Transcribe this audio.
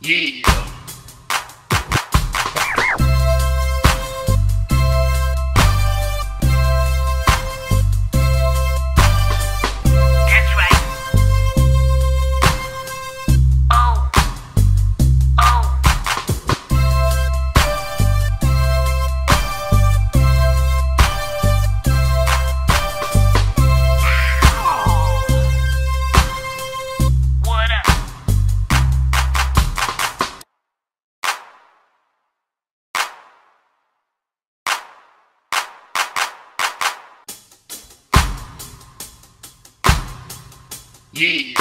Yeah! Yeah.